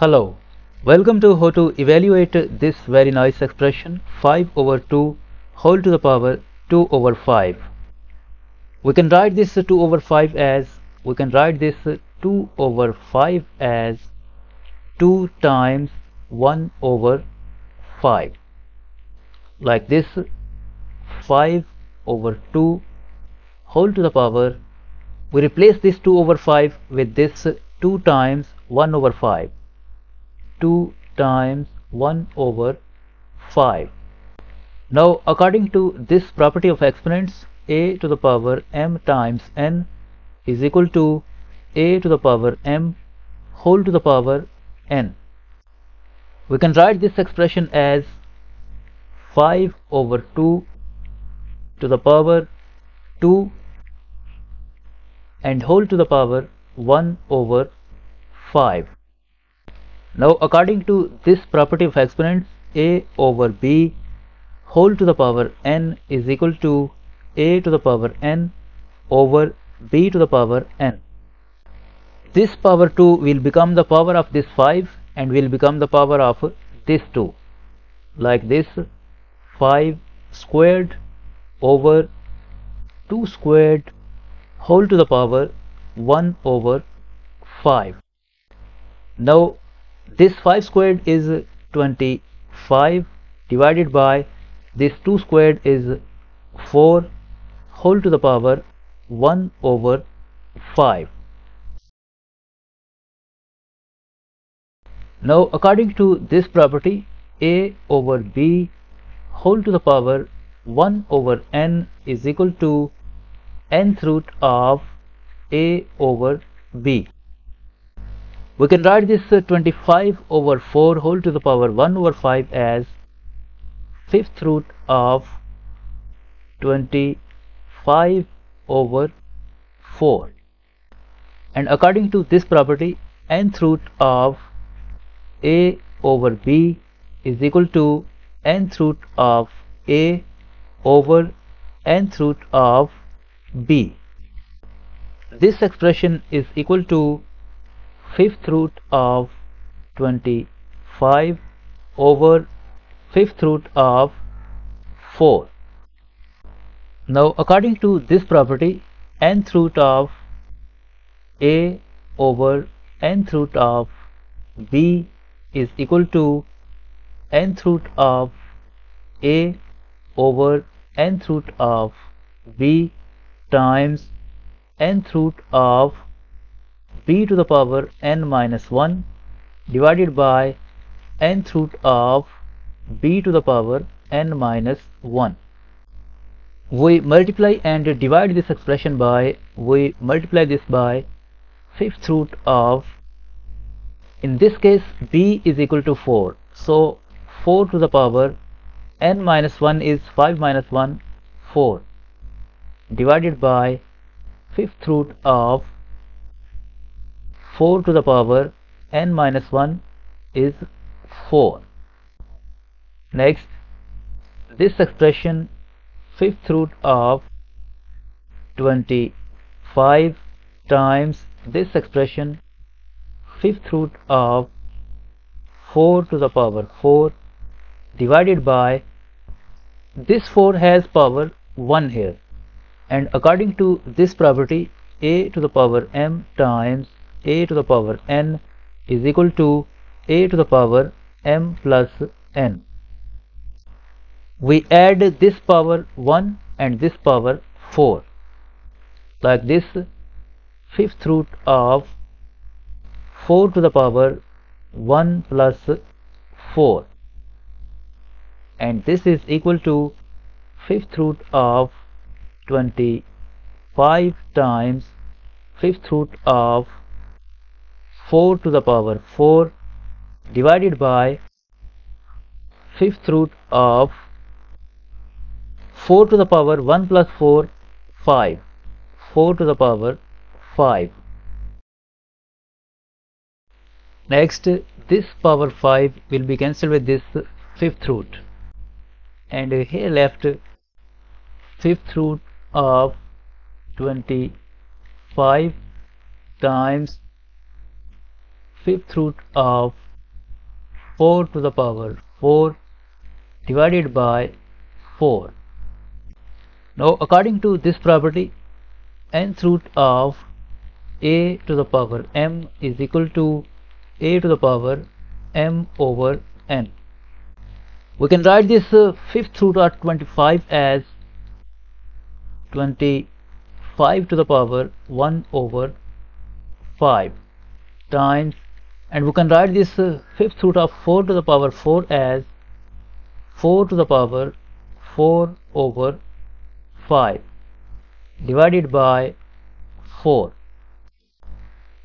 Hello, welcome to how to evaluate this very nice expression 5 over 2 whole to the power 2 over 5. We can write this 2 over 5 as we can write this 2 over 5 as 2 times 1 over 5 like this 5 over 2 whole to the power we replace this 2 over 5 with this 2 times 1 over 5 2 times 1 over 5 now according to this property of exponents a to the power m times n is equal to a to the power m whole to the power n we can write this expression as 5 over 2 to the power 2 and whole to the power 1 over 5. Now according to this property of exponents a over b whole to the power n is equal to a to the power n over b to the power n. This power 2 will become the power of this 5 and will become the power of this 2 like this 5 squared over 2 squared whole to the power 1 over 5 now this 5 squared is 25 divided by this 2 squared is 4 whole to the power 1 over 5 now according to this property a over b whole to the power 1 over n is equal to nth root of a over b we can write this uh, 25 over 4 whole to the power 1 over 5 as fifth root of 25 over 4 and according to this property nth root of a over b is equal to nth root of a over nth root of b. This expression is equal to fifth root of 25 over fifth root of 4 now according to this property nth root of a over nth root of b is equal to nth root of a over nth root of b times nth root of b to the power n minus 1 divided by nth root of b to the power n minus 1 we multiply and divide this expression by we multiply this by fifth root of in this case b is equal to 4 so 4 to the power n minus 1 is 5 minus 1 4 divided by fifth root of 4 to the power n minus 1 is 4 next this expression fifth root of 25 times this expression fifth root of 4 to the power 4 divided by this 4 has power 1 here. And according to this property a to the power m times a to the power n is equal to a to the power m plus n. We add this power 1 and this power 4 like this fifth root of 4 to the power 1 plus 4 and this is equal to fifth root of 25 times fifth root of 4 to the power 4 divided by fifth root of 4 to the power 1 plus 4 5 4 to the power 5 next this power 5 will be cancelled with this fifth root. And here left fifth root of 25 times fifth root of 4 to the power 4 divided by 4. Now according to this property nth root of a to the power m is equal to a to the power m over n. We can write this uh, fifth root of 25 as 25 to the power 1 over 5 times and we can write this uh, fifth root of 4 to the power 4 as 4 to the power 4 over 5 divided by 4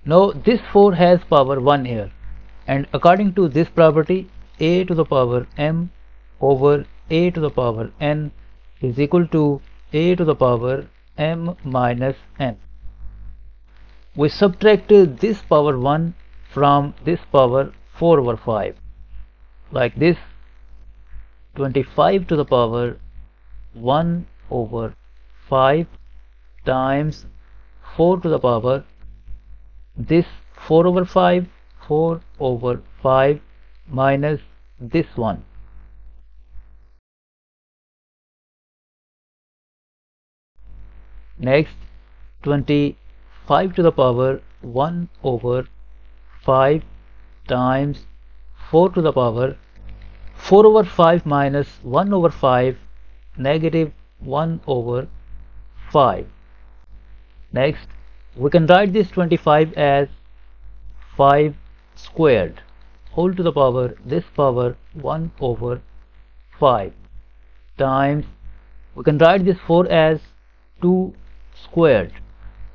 now this 4 has power 1 here. And according to this property a to the power m over a to the power n is equal to a to the power m minus n. We subtract this power 1 from this power 4 over 5 like this 25 to the power 1 over 5 times 4 to the power this 4 over 5 4 over 5 minus this one. Next 25 to the power 1 over 5 times 4 to the power 4 over 5 minus 1 over 5 negative 1 over 5 next we can write this 25 as 5 squared whole to the power this power 1 over 5 times we can write this 4 as 2 squared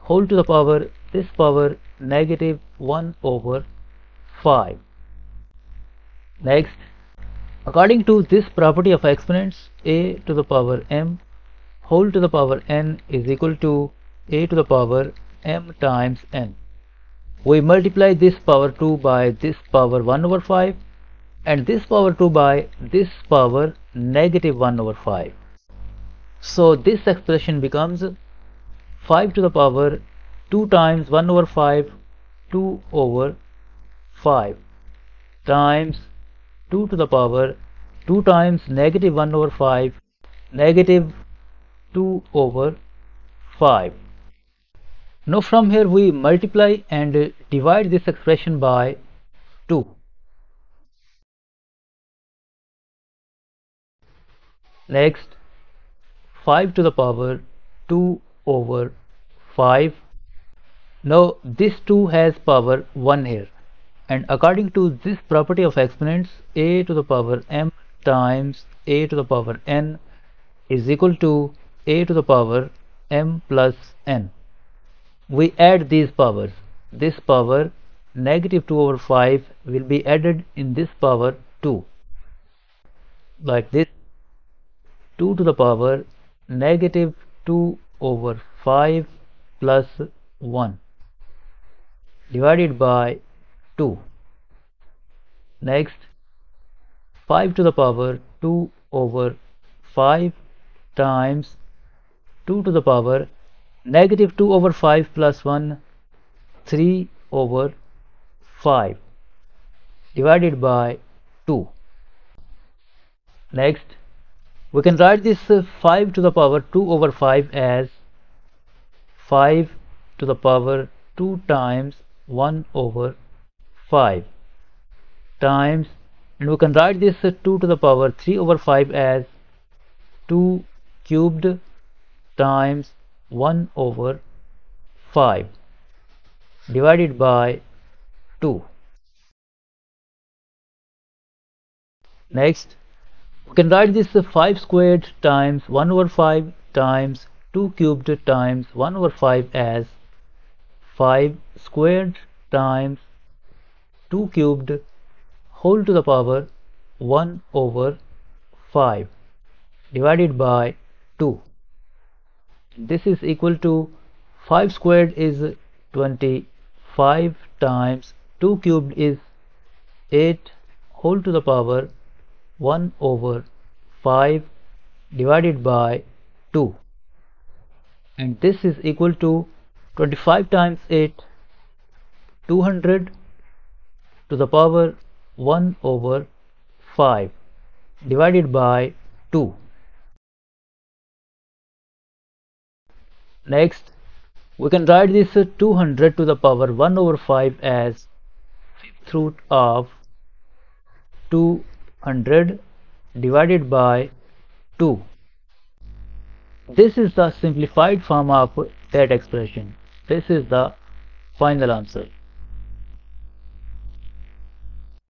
whole to the power this power negative 1 over 5 next according to this property of exponents a to the power m whole to the power n is equal to a to the power m times n. We multiply this power 2 by this power 1 over 5 and this power 2 by this power negative 1 over 5 so this expression becomes 5 to the power 2 times 1 over 5 2 over 5 times 2 to the power 2 times negative 1 over 5 negative 2 over 5 now from here we multiply and divide this expression by 2 next 5 to the power 2 over 5 now this 2 has power 1 here. And according to this property of exponents a to the power m times a to the power n is equal to a to the power m plus n. We add these powers. This power negative 2 over 5 will be added in this power 2 like this 2 to the power negative 2 over 5 plus 1 divided by 2 next 5 to the power 2 over 5 times 2 to the power negative 2 over 5 plus 1 3 over 5 divided by 2 next we can write this uh, 5 to the power 2 over 5 as 5 to the power 2 times 1 over 5 times. And we can write this 2 to the power 3 over 5 as 2 cubed times 1 over 5 divided by 2 next we can write this 5 squared times 1 over 5 times 2 cubed times 1 over 5 as 5 squared times 2 cubed whole to the power 1 over 5 divided by 2 this is equal to 5 squared is 25 times 2 cubed is 8 whole to the power 1 over 5 divided by 2 and this is equal to 25 times 8 200 to the power 1 over 5 divided by 2. Next, we can write this 200 to the power 1 over 5 as fifth root of 200 divided by 2. This is the simplified form of that expression. This is the final answer.